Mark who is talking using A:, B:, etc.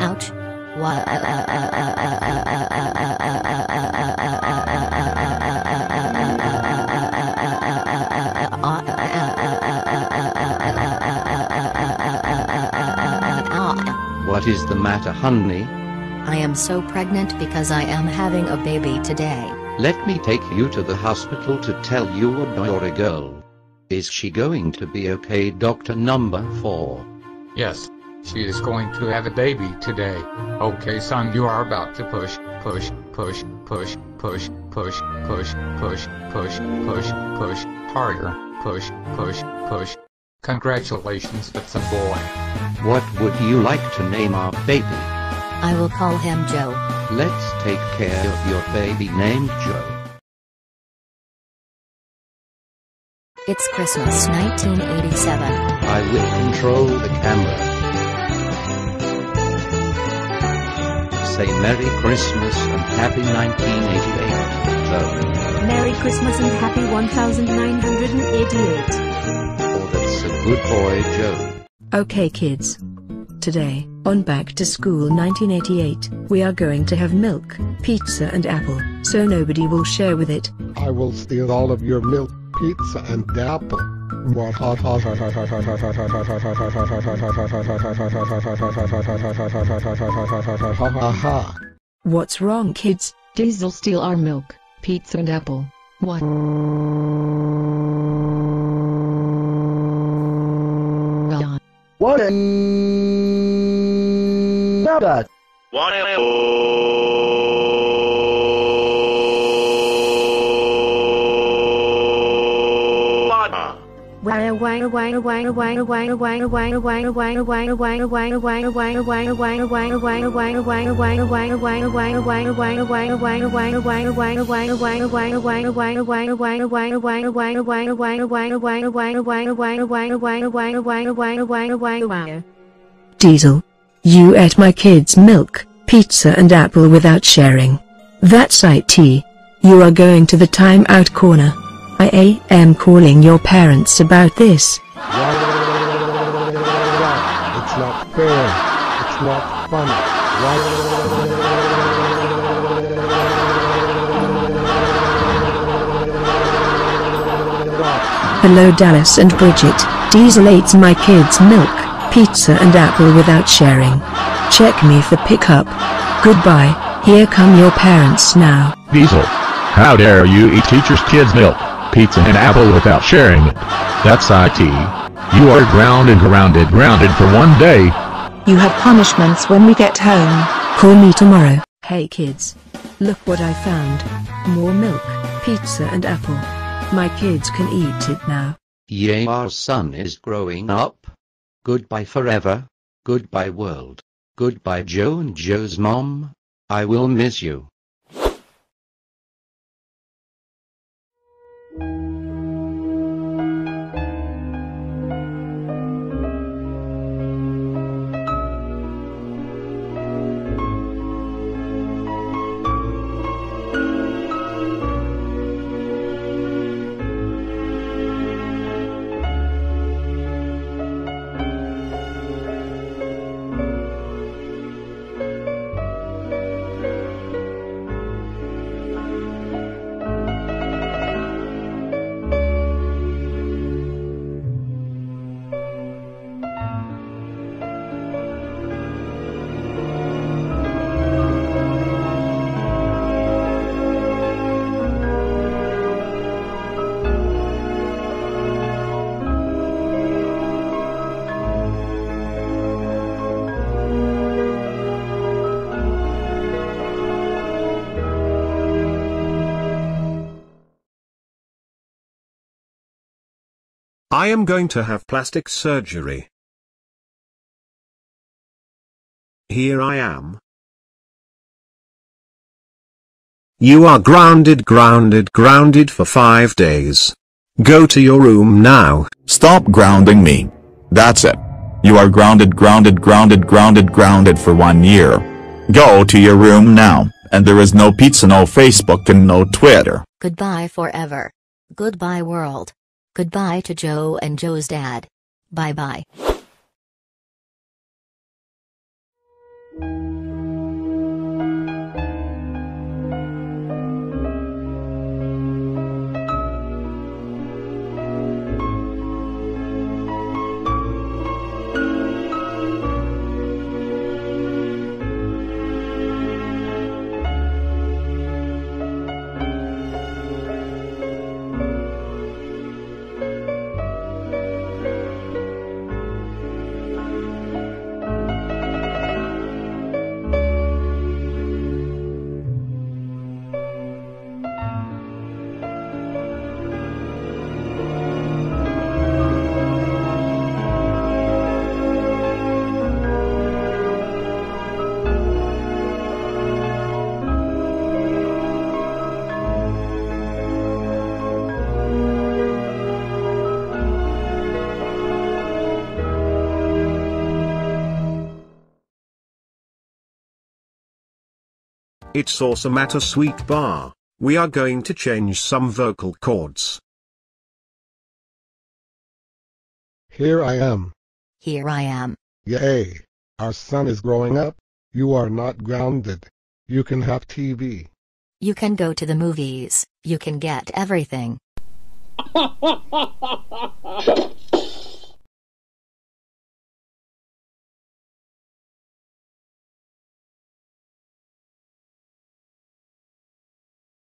A: Ouch.
B: What is the matter, honey?
A: I am so pregnant because I am having a baby today.
B: Let me take you to the hospital to tell you a boy or a girl. Is she going to be okay, doctor number 4?
C: Yes. She is going to have a baby today. Okay son you are about to push, push, push, push, push, push, push, push, push, push, push, harder, push, push, push. Congratulations it's a boy.
B: What would you like to name our baby?
A: I will call him Joe.
B: Let's take care of your baby named Joe.
A: It's Christmas 1987.
B: I will control the camera. Say Merry Christmas and Happy 1988, Joe.
D: Merry Christmas and happy 1988.
B: Oh, that's a good boy, Joe.
E: Okay kids. Today, on Back to School 1988, we are going to have milk, pizza and apple, so nobody will share with it.
F: I will steal all of your milk, pizza, and apple. Ha
E: What's wrong kids?
G: Diesel steal our milk, pizza and apple. What?
H: What a that.
E: Diesel. You ate my kids' milk, pizza and apple without sharing. That's IT. You are going to the timeout corner. I am calling your parents about this.
F: It's not fair. It's not funny.
E: Hello Dallas and Bridget. Diesel ate my kids' milk, pizza and apple without sharing. Check me for pickup. Goodbye. Here come your parents now.
I: Diesel. How dare you eat teacher's kids' milk, pizza and apple without sharing it. That's IT. You are grounded grounded grounded for one day.
J: You have punishments when we get home.
E: Call me tomorrow. Hey kids. Look what I found. More milk, pizza and apple. My kids can eat it now.
B: Yay, our son is growing up. Goodbye forever. Goodbye world. Goodbye Joe and Joe's mom. I will miss you.
K: I am going to have plastic surgery. Here I am. You are grounded grounded grounded for five days. Go to your room now.
L: Stop grounding me. That's it. You are grounded grounded grounded grounded grounded for one year. Go to your room now, and there is no pizza no Facebook and no Twitter.
A: Goodbye forever. Goodbye world. Goodbye to Joe and Joe's dad. Bye bye.
K: It's awesome at a sweet bar. We are going to change some vocal cords.
F: Here I am.
A: Here I am.
F: Yay. Our son is growing up. You are not grounded. You can have TV.
A: You can go to the movies. You can get everything.